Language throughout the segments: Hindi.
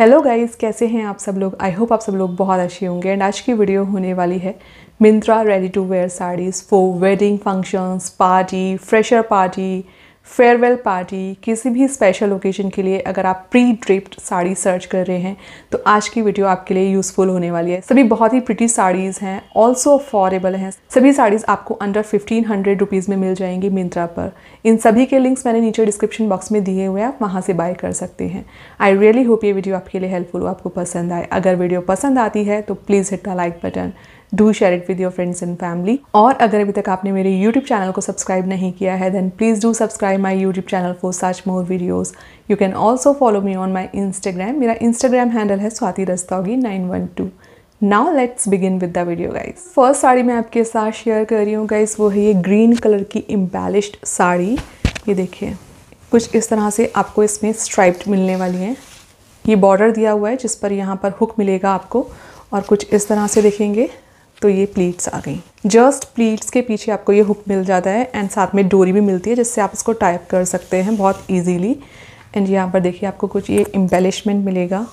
हेलो गाइस कैसे हैं आप सब लोग? आई होप आप सब लोग बहुत अच्छे होंगे। एंड आज की वीडियो होने वाली है Myntra ready to wear saris for wedding functions party fresher party farewell party किसी भी स्पेशल ओकेजन के लिए अगर आप प्री ड्रिप्ड साड़ी सर्च कर रहे हैं तो आज की वीडियो आपके लिए यूज़फुल होने वाली है। सभी बहुत ही प्रिटी साड़ीज़ हैं ऑल्सो अफोर्डेबल हैं। सभी साड़ीज़ आपको अंडर फिफ्टीन हंड्रेड रुपीज़ में मिल जाएँगी मिंत्रा पर। इन सभी के लिंक्स मैंने नीचे डिस्क्रिप्शन बॉक्स में दिए हुए हैं, आप वहाँ से बाय कर सकते हैं। आई रियली होप ये वीडियो आपके लिए हेल्पफुल हो, आपको पसंद आए। अगर वीडियो पसंद आती है तो please hit the like button do share it with your friends and family और अगर अभी तक आपने मेरे यूट्यूब चैनल को सब्सक्राइब नहीं किया है then please do subscribe my YouTube channel for such more videos you can also follow me on my Instagram मेरा इंस्टाग्राम हैंडल है Swati Rastogi nine one two. Now let's begin with the video guys first sari मैं आपके साथ शेयर कर रही हूँ गाइज़ वो है ये ग्रीन कलर की इम्बेलिश्ड साड़ी. ये देखिए, कुछ इस तरह से आपको इसमें स्ट्राइप्ड मिलने वाली हैं. ये बॉर्डर दिया हुआ है, जिस पर यहाँ पर हुक मिलेगा आपको. और कुछ इस तरह से देखेंगे. तो ये प्लीट्स आ गई। जस्ट प्लीट्स के पीछे आपको ये हुक मिल जाता है एंड साथ में डोरी भी मिलती है जिससे आप इसको टाइप कर सकते हैं बहुत ईजीली एंड यहाँ पर देखिए आपको कुछ ये एम्बेलिशमेंट मिलेगा।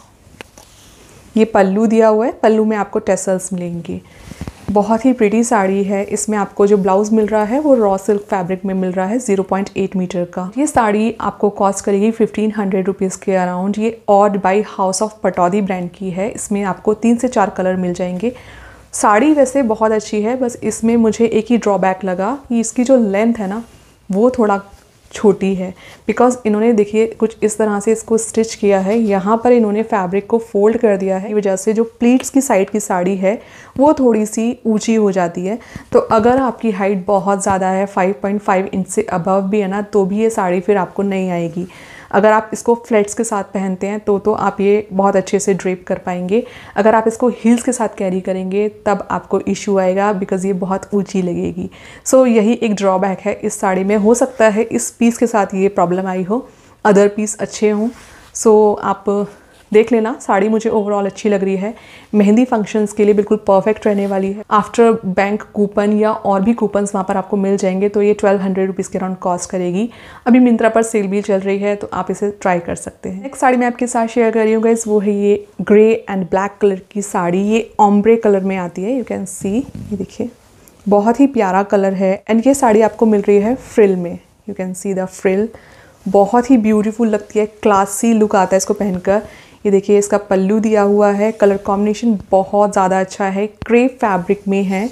ये पल्लू दिया हुआ है। पल्लू में आपको टेसल्स मिलेंगी। बहुत ही प्रिटी साड़ी है। इसमें आपको जो ब्लाउज मिल रहा है वो रॉ सिल्क फैब्रिक में मिल रहा है 0.8 मीटर का। ये साड़ी आपको कॉस्ट करेगी फिफ्टीन हंड्रेड रुपीज़ के अराउंड ये odd by house of Pataudi brand की है। इसमें आपको तीन से चार कलर मिल जाएँगे। साड़ी वैसे बहुत अच्छी है, बस इसमें मुझे एक ही ड्रॉबैक लगा कि इसकी जो लेंथ है ना, वो थोड़ा छोटी है। बिकॉज़ इन्होंने देखिए, कुछ इस तरह से इसको स्टिच किया है, यहाँ पर इन्होंने फैब्रिक को फोल्ड कर दिया है वजह से जो प्लीट्स की साइड की साड़ी है, वो थोड़ी सी ऊँची हो जाती है। तो अगर आपकी हाइट बहुत ज़्यादा है 5.5 इंच से अबव भी है ना तो भी ये साड़ी फिर आपको नहीं आएगी। अगर आप इसको फ्लैट्स के साथ पहनते हैं तो तो आप ये बहुत अच्छे से ड्रेप कर पाएँगे। अगर आप इसको हील्स के साथ कैरी करेंगे तब आपको इशू आएगा बिकॉज़ ये बहुत ऊँची लगेगी। सो so, यही एक ड्रॉबैक है। इस साड़ी में हो सकता है इस पीस के साथ ये प्रॉब्लम आई हो। अदर पीस अच्छे हों। सो so, आप देख लेना, साड़ी मुझे ओवरऑल अच्छी लग रही है। मेहंदी फ़ंक्शंस के लिए बिल्कुल परफेक्ट रहने वाली है। आफ्टर बैंक कूपन या और भी कूपन्स वहाँ पर आपको मिल जाएँगे तो ये ट्वेल्व हंड्रेड रुपीज़ के अराउंड कॉस्ट करेगी। अभी मिंत्रा पर सेल भी चल रही है तो आप इसे ट्राई कर सकते हैं। नेक्स्ट साड़ी मैं आपके साथ शेयर कर रही हूँ गाइस वो है ये ग्रे एंड ब्लैक कलर की साड़ी। ये ऑम्ब्रे कलर में आती है यू कैन सी ये देखिए, बहुत ही प्यारा कलर है। एंड ये साड़ी आपको मिल रही है फ्रिल में। You can see the frill बहुत ही ब्यूटीफुल लगती है क्लासी लुक आता है इसको पहनकर। ये देखिए इसका पल्लू दिया हुआ है। कलर कॉम्बिनेशन बहुत ज़्यादा अच्छा है। क्रेप फैब्रिक में है।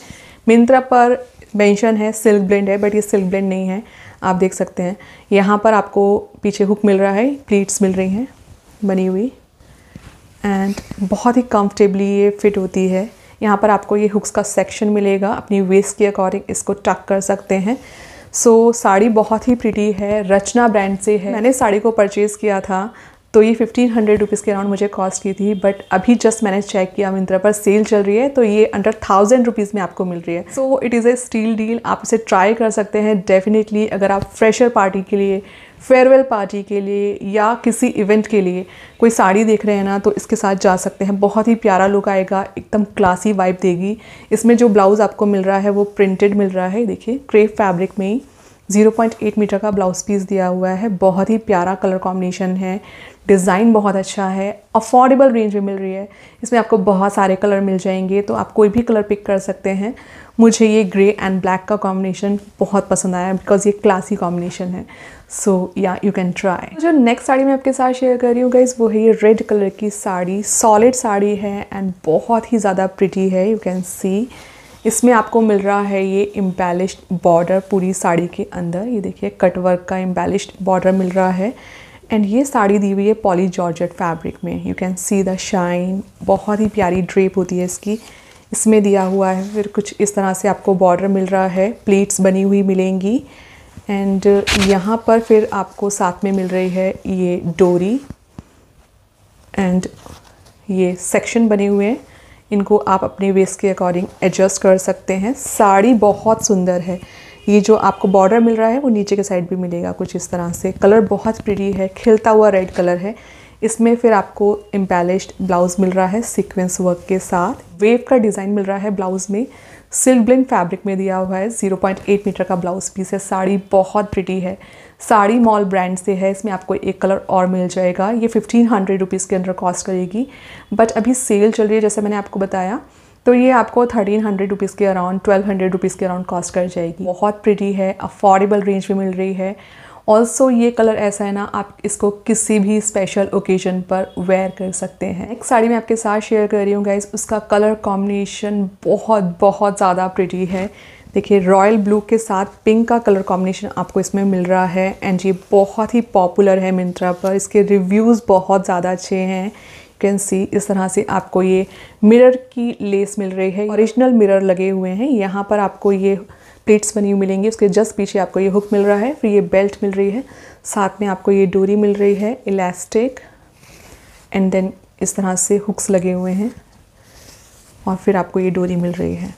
मिंत्रा पर मेंशन है सिल्क ब्लेंड है बट ये सिल्क ब्लेंड नहीं है। आप देख सकते हैं। यहाँ पर आपको पीछे हुक मिल रहा है प्लीट्स मिल रही हैं बनी हुई। एंड बहुत ही कम्फर्टेबली ये फिट होती है। यहाँ पर आपको ये हुक्स का सेक्शन मिलेगा। अपनी वेस्ट के अकॉर्डिंग इसको टक कर सकते हैं। सो so, साड़ी बहुत ही प्रिटी है। रचना ब्रांड से है। मैंने साड़ी को परचेज़ किया था। तो ये फिफ्टीन हंड्रेड रुपीज़ के अराउंड मुझे कॉस्ट की थी बट अभी जस्ट मैंने चेक किया, मिंत्रा पर सेल चल रही है तो ये अंडर थाउज़ेंड रुपीज़ में आपको मिल रही है। So it is a steal deal आप इसे ट्राई कर सकते हैं डेफिनेटली अगर आप फ्रेशर पार्टी के लिए फेयरवेल पार्टी के लिए, या किसी इवेंट के लिए कोई साड़ी देख रहे हैं ना तो इसके साथ जा सकते हैं। बहुत ही प्यारा लुक आएगा, एकदम क्लासी वाइब देगी। इसमें जो ब्लाउज़ आपको मिल रहा है, वो प्रिंटेड मिल रहा है, देखिए क्रेप फैब्रिक में ही। 0.8 मीटर का ब्लाउज पीस दिया हुआ है, बहुत ही प्यारा कलर कॉम्बिनेशन है। डिज़ाइन बहुत अच्छा है, अफोर्डेबल रेंज में मिल रही है। इसमें आपको बहुत सारे कलर मिल जाएँगे तो आप कोई भी कलर पिक कर सकते हैं। मुझे ये ग्रे एंड ब्लैक का कॉम्बिनेशन बहुत पसंद आया बिकॉज़ ये क्लासी कॉम्बिनेशन है। सो या यू कैन ट्राई जो नेक्स्ट साड़ी मैं आपके साथ शेयर कर रही हूँ गाइज़ वो है ये रेड कलर की साड़ी। सॉलिड साड़ी है एंड बहुत ही ज़्यादा प्रिटी है यू कैन सी इसमें आपको मिल रहा है ये इम्पैलिश्ड बॉर्डर पूरी साड़ी के अंदर। ये देखिए कटवर्क का इम्पैलिश्ड बॉर्डर मिल रहा है। एंड ये साड़ी दी हुई है पॉली जॉर्जेट फैब्रिक में. You can see the shine बहुत ही प्यारी ड्रेप होती है इसकी. इसमें दिया हुआ है फिर कुछ इस तरह से आपको बॉर्डर मिल रहा है. प्लेट्स बनी हुई मिलेंगी. एंड यहाँ पर फिर आपको साथ में मिल रही है ये डोरी. एंड ये सेक्शन बने हुए हैं. इनको आप अपने वेस्ट के अकॉर्डिंग एडजस्ट कर सकते हैं. साड़ी बहुत सुंदर है. ये जो आपको बॉर्डर मिल रहा है, वो नीचे के साइड भी मिलेगा कुछ इस तरह से। कलर बहुत प्रिटी है, खिलता हुआ रेड कलर है। इसमें फिर आपको इम्पैलिश्ड ब्लाउज़ मिल रहा है सीक्वेंस वर्क के साथ। वेव का डिज़ाइन मिल रहा है ब्लाउज़ में। सिल्क ब्लेंड फैब्रिक में दिया हुआ है 0.8 मीटर का ब्लाउज़ पीस है। साड़ी बहुत प्रिटी है। साड़ी मॉल ब्रांड से है, इसमें आपको एक कलर और मिल जाएगा। ये फिफ्टीन हंड्रेड रुपीज़ के अंदर कॉस्ट करेगी। बट अभी सेल चल रही है, जैसे मैंने आपको बताया। तो ये आपको थर्टीन हंड्रेड रुपीज़ के अराउंड ट्वेल्व हंड्रेड रुपीज़ के अराउंड कॉस्ट कर जाएगी। बहुत प्रिटी है अफोर्डेबल रेंज में मिल रही है। ऑल्सो ये कलर ऐसा है ना, आप इसको किसी भी स्पेशल ओकेजन पर वेयर कर सकते हैं। एक साड़ी मैं आपके साथ शेयर कर रही हूँ गाइज़ उसका कलर कॉम्बिनेशन बहुत बहुत ज़्यादा प्रिटी है। देखिए रॉयल ब्लू के साथ पिंक का कलर कॉम्बिनेशन आपको इसमें मिल रहा है। एंड ये बहुत ही पॉपुलर है मिंत्रा पर। इसके रिव्यूज़ बहुत ज़्यादा अच्छे हैं। कैन सी इस तरह से आपको ये मिरर की लेस मिल रही है ओरिजिनल मिरर लगे हुए हैं। यहाँ पर आपको ये प्लेट्स बनी हुई मिलेंगी, उसके जस्ट पीछे आपको ये हुक मिल रहा है, फिर ये बेल्ट मिल रही है। साथ में आपको ये डोरी मिल रही है इलास्टिक एंड देन इस तरह से हुक्स लगे हुए हैं, और फिर आपको ये डोरी मिल रही है।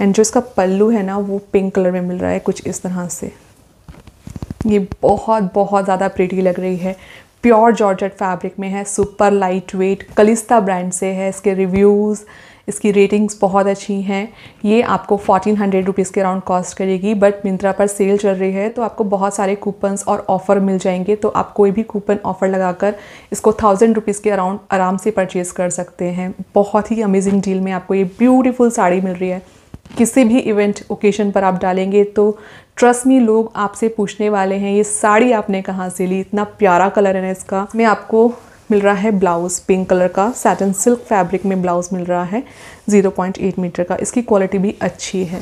एंड जो इसका पल्लू है ना, वो पिंक कलर में मिल रहा है, कुछ इस तरह से। ये बहुत बहुत ज़्यादा प्रिटी लग रही है। प्योर जॉर्जेट फैब्रिक में है, सुपर लाइट वेट कलिस्ता ब्रांड से है। इसके रिव्यूज़ इसकी रेटिंग्स बहुत अच्छी हैं। ये आपको फोर्टीन हंड्रेड रुपीज़ के अराउंड कॉस्ट करेगी बट मिंत्रा पर सेल चल रही है तो आपको बहुत सारे कूपन्स और ऑफ़र मिल जाएँगे। तो आप कोई भी कूपन ऑफ़र लगाकर इसको थाउज़ेंड रुपीज़ के अराउंड आराम से परचेज़ कर सकते हैं। बहुत ही अमेजिंग डील में आपको ये ब्यूटीफुल साड़ी मिल रही है। किसी भी इवेंट ओकेशन पर आप डालेंगे तो ट्रस्ट मी लोग आपसे पूछने वाले हैं, ये साड़ी आपने कहाँ से ली? इतना प्यारा कलर है ना इसका। मैं आपको मिल रहा है ब्लाउज़ पिंक कलर का सैटन सिल्क फैब्रिक में ब्लाउज़ मिल रहा है 0.8 मीटर का। इसकी क्वालिटी भी अच्छी है।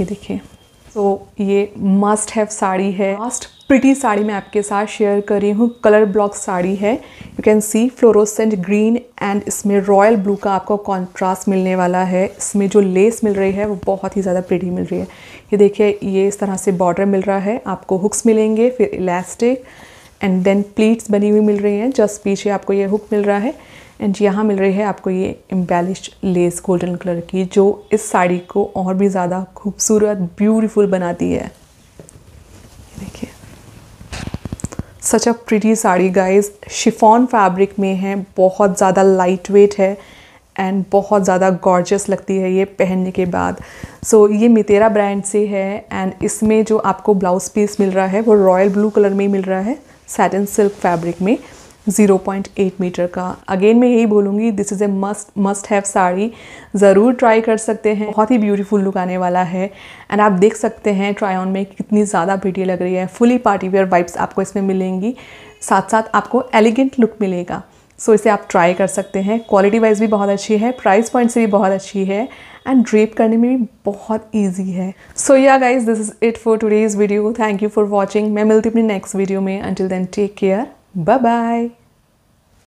ये देखिए। तो ये मस्ट हैव साड़ी है। मस्ट प्रिटी साड़ी मैं आपके साथ शेयर कर रही हूँ। कलर ब्लॉक साड़ी है। You can see fluorescent green and इसमें रॉयल ब्लू का आपको कॉन्ट्रास्ट मिलने वाला है। इसमें जो लेस मिल रही है, वो बहुत ही ज़्यादा प्रिटी मिल रही है। ये देखिए, ये इस तरह से बॉर्डर मिल रहा है। आपको हुक्स मिलेंगे, फिर इलास्टिक एंड देन प्लीट्स बनी हुई मिल रही हैं। जस्ट पीछे आपको ये हुक मिल रहा है। एंड यहाँ मिल रही है आपको ये एम्बेलिश लेस गोल्डन कलर की, जो इस साड़ी को और भी ज़्यादा खूबसूरत ब्यूटीफुल बनाती है देखिए such a pretty sari guys chiffon fabric में है बहुत ज़्यादा लाइट वेट है एंड बहुत ज़्यादा गॉर्जस लगती है ये पहनने के बाद। सो so, ये मितेरा ब्रांड से है एंड इसमें जो आपको ब्लाउज पीस मिल रहा है वो रॉयल ब्लू कलर में मिल रहा है सैटन सिल्क फैब्रिक में। 0.8 मीटर का। अगेन मैं यही बोलूँगी this is a must must have sari. ज़रूर ट्राई कर सकते हैं। बहुत ही ब्यूटीफुल लुक आने वाला है। एंड आप देख सकते हैं ट्राई ऑन में कितनी ज़्यादा ब्यूटी लग रही है। फुली पार्टी वेयर वाइब्स आपको इसमें मिलेंगी। साथ साथ आपको एलिगेंट लुक मिलेगा। सो so, इसे आप ट्राई कर सकते हैं। क्वालिटी वाइज भी बहुत अच्छी है। प्राइस पॉइंट से भी बहुत अच्छी है। एंड ड्रेप करने में भी बहुत ईजी है। So yeah guys this is it for today's video thank you for watching मैं मिलती अपनी नेक्स्ट वीडियो में। Until then take care bye bye